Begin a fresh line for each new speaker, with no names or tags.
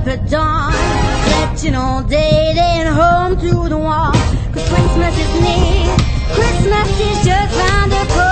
up at dawn. Stretching all day, then home to the wall. Cause Christmas is near. Christmas is just round the corner.